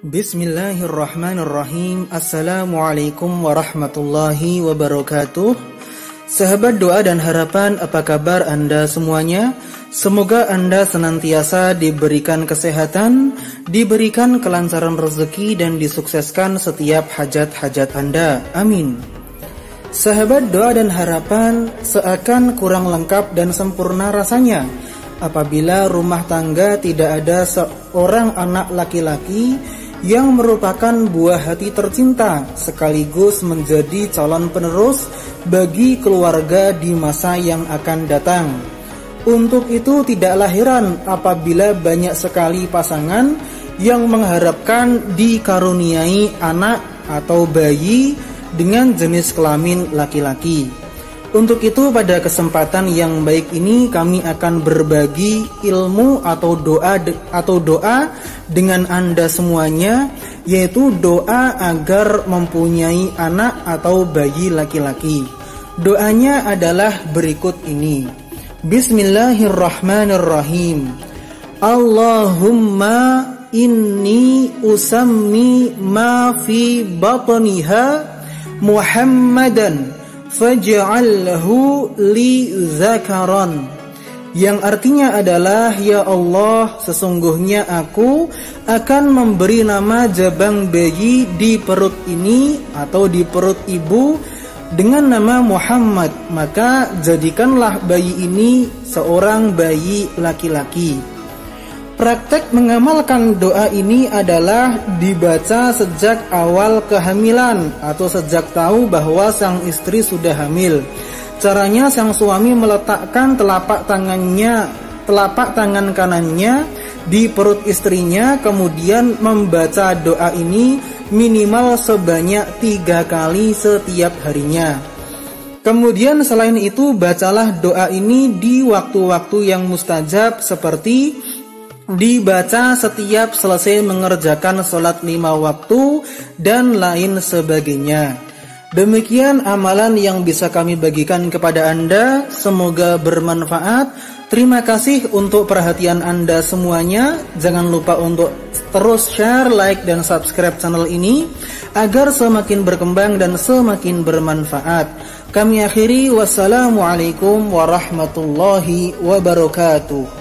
Bismillahirrahmanirrahim. Assalamualaikum warahmatullahi wabarakatuh. Sahabat doa dan harapan apa kabar anda semuanya? Semoga anda senantiasa diberikan kesehatan Diberikan kelancaran rezeki dan disukseskan setiap hajat-hajat anda. Amin. Sahabat doa dan harapan seakan kurang lengkap dan sempurna rasanya. Apabila rumah tangga tidak ada seorang anak laki-laki yang merupakan buah hati tercinta sekaligus menjadi calon penerus bagi keluarga di masa yang akan datang. Untuk itu tidaklah heran apabila banyak sekali pasangan yang mengharapkan dikaruniai anak atau bayi dengan jenis kelamin laki-laki. Untuk itu pada kesempatan yang baik ini kami akan berbagi ilmu atau doa atau doa dengan Anda semuanya yaitu doa agar mempunyai anak atau bayi laki-laki. Doanya adalah berikut ini. Bismillahirrahmanirrahim. Allahumma inni usammi ma fi batniha Muhammadan faj'alhu li zakaran. Yang artinya adalah ya Allah sesungguhnya aku akan memberi nama jabang bayi di perut ini atau di perut ibu dengan nama Muhammad. Maka jadikanlah bayi ini seorang bayi laki-laki Praktek mengamalkan doa ini adalah dibaca sejak awal kehamilan atau sejak tahu bahwa sang istri sudah hamil. Caranya sang suami meletakkan telapak tangannya, telapak tangan kanannya di perut istrinya kemudian membaca doa ini minimal sebanyak tiga kali setiap harinya. Kemudian selain itu bacalah doa ini di waktu-waktu yang mustajab seperti dibaca setiap selesai mengerjakan sholat lima waktu dan lain sebagainya. Demikian amalan yang bisa kami bagikan kepada Anda. Semoga bermanfaat. Terima kasih untuk perhatian Anda semuanya. Jangan lupa untuk terus share, like, dan subscribe channel ini agar semakin berkembang dan semakin bermanfaat. Kami akhiri wassalamualaikum warahmatullahi wabarakatuh.